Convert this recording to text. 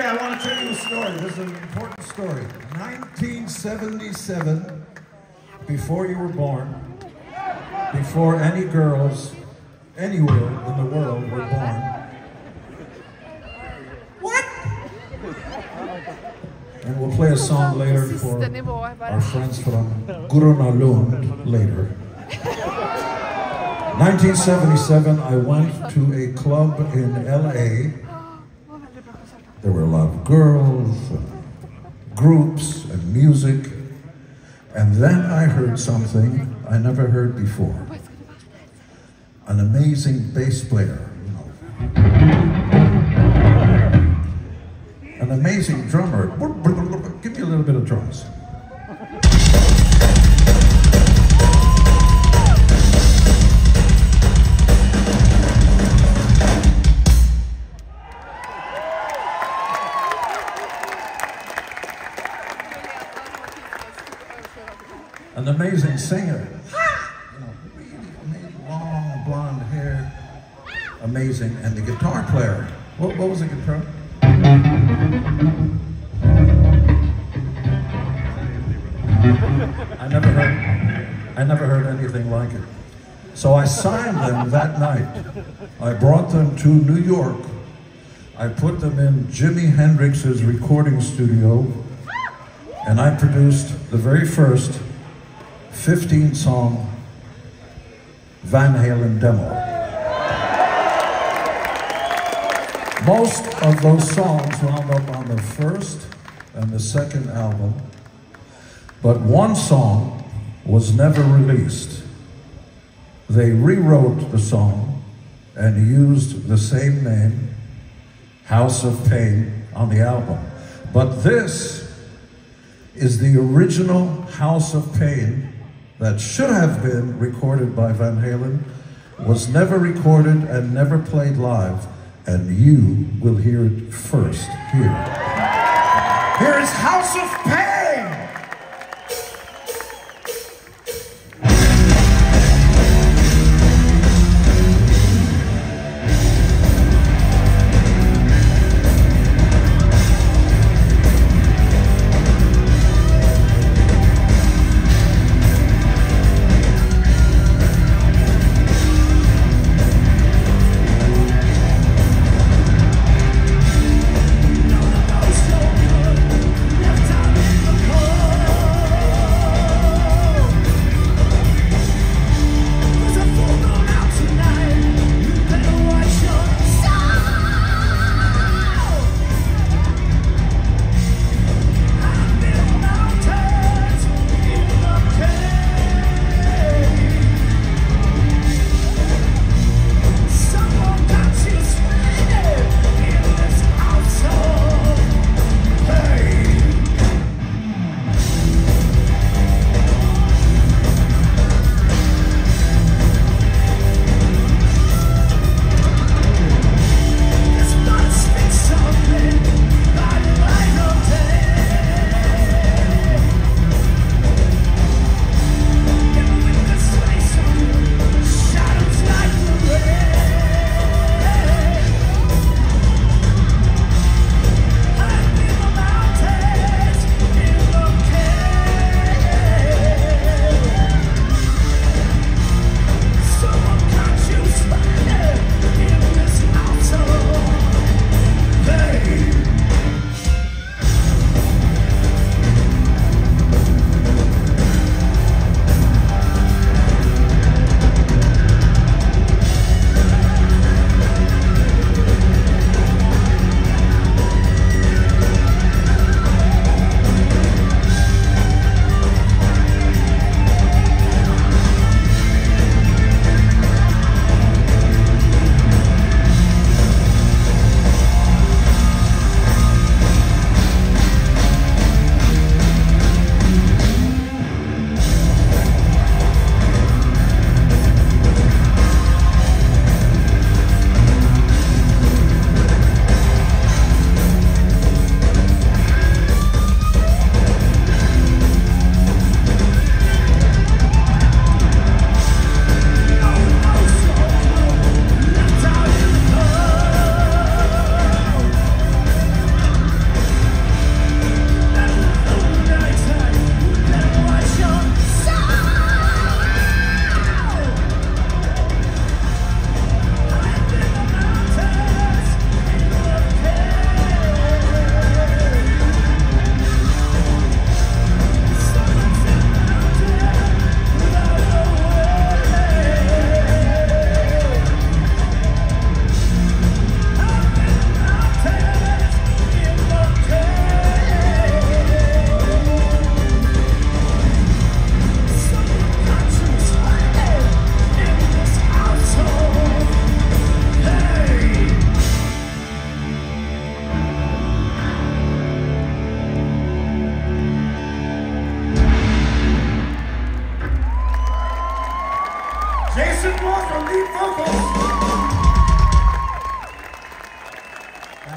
Okay, I want to tell you a story. This is an important story. 1977, before you were born, before any girls anywhere in the world were born. What? And we'll play a song later for our friends from Gröna Lund later. 1977, I went to a club in LA. There were a lot of girls, and groups, and music. And then I heard something I never heard before. An amazing bass player, you know. An amazing drummer. Give me a little bit of drums. Amazing singer. Long blonde hair. Amazing. And the guitar player. What, what was the guitar? I never heard I never heard anything like it. So I signed them that night. I brought them to New York. I put them in Jimi Hendrix's recording studio, and I produced the very first 15 song Van Halen demo. Most of those songs wound up on the first and the second album, but one song was never released. They rewrote the song and used the same name, House of Pain, on the album. But this is the original House of Pain that should have been recorded by Van Halen, was never recorded and never played live, and you will hear it first here. Here is House of Pain! Jason Moore from Deep Purple.